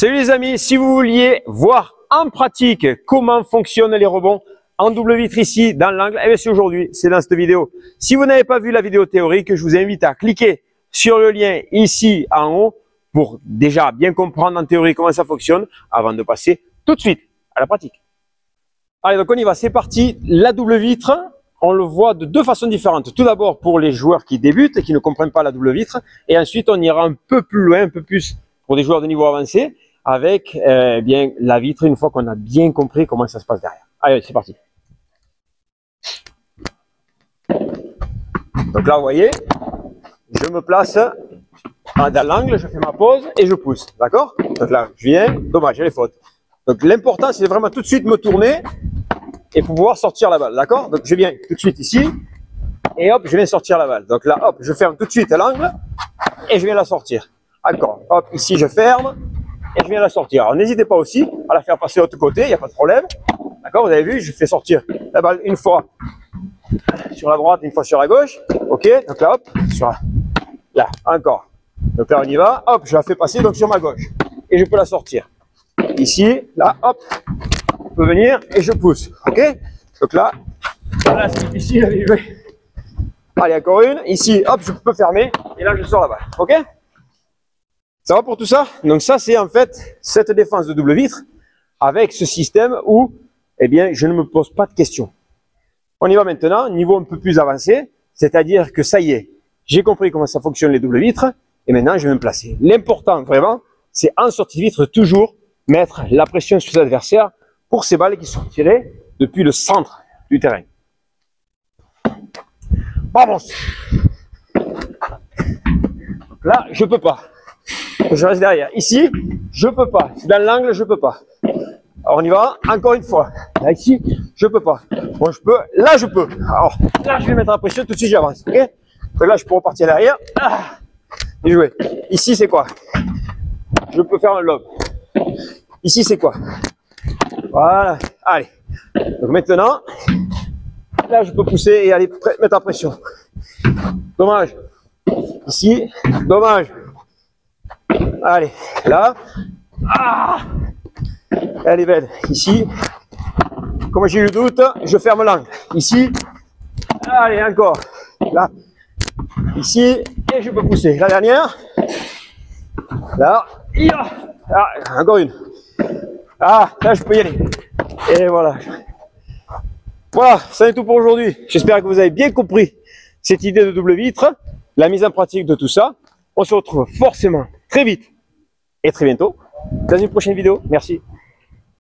Salut les amis, si vous vouliez voir en pratique comment fonctionnent les rebonds en double vitre ici dans l'angle, eh bien c'est aujourd'hui, c'est dans cette vidéo. Si vous n'avez pas vu la vidéo théorique, je vous invite à cliquer sur le lien ici en haut pour déjà bien comprendre en théorie comment ça fonctionne avant de passer tout de suite à la pratique. Allez, donc on y va, c'est parti. La double vitre, on le voit de deux façons différentes. Tout d'abord pour les joueurs qui débutent et qui ne comprennent pas la double vitre. Et ensuite, on ira un peu plus loin, un peu plus pour des joueurs de niveau avancé avec euh, bien la vitre une fois qu'on a bien compris comment ça se passe derrière. Allez, c'est parti. Donc là, vous voyez, je me place dans l'angle, je fais ma pause et je pousse. D'accord? Donc là, je viens, dommage, j'ai les fautes. Donc l'important, c'est vraiment tout de suite me tourner et pouvoir sortir la balle. D'accord? Donc je viens tout de suite ici et hop, je viens sortir la balle. Donc là, hop, je ferme tout de suite l'angle et je viens la sortir. D'accord. Hop, ici je ferme et je viens la sortir. Alors n'hésitez pas aussi à la faire passer de l'autre côté, il n'y a pas de problème. D'accord Vous avez vu, je fais sortir la balle une fois sur la droite, une fois sur la gauche. Ok, donc là, hop, sur la, là, encore. Donc là, on y va. Hop, je la fais passer donc sur ma gauche. Et je peux la sortir. Ici, là, hop, je peux venir et je pousse. Ok Donc là, là c'est difficile à vivre. Allez, encore une. Ici, hop, je peux fermer. Et là, je sors la balle. Ok? Ça va pour tout ça? Donc ça, c'est en fait cette défense de double vitre avec ce système où, eh bien, je ne me pose pas de questions. On y va maintenant, niveau un peu plus avancé, c'est-à-dire que ça y est, j'ai compris comment ça fonctionne les doubles vitres, et maintenant je vais me placer. L'important vraiment, c'est en sortie de vitre toujours mettre la pression sur l'adversaire pour ces balles qui sont tirées depuis le centre du terrain. Vamos Là, je peux pas. Je reste derrière. Ici, je peux pas. Dans l'angle, je peux pas. Alors on y va, encore une fois. Là ici, je peux pas. Bon, je peux. Là, je peux. Alors là, je vais mettre la pression tout de suite, j'avance. Ok? Là, je peux repartir derrière. Ah, et jouer. Ici, c'est quoi? Je peux faire un lob. Ici, c'est quoi? Voilà. Allez. Donc maintenant, là, je peux pousser et aller mettre la pression. Dommage. Ici, dommage. Allez, là. Ah Elle est belle. Ici, comme j'ai eu le doute, je ferme l'angle. Ici, allez, encore. Là, ici, et je peux pousser. La dernière. Là, ah, encore une. Ah, là, je peux y aller. Et voilà. Voilà, ça est tout pour aujourd'hui. J'espère que vous avez bien compris cette idée de double vitre, la mise en pratique de tout ça. On se retrouve forcément très vite et très bientôt dans une prochaine vidéo. Merci.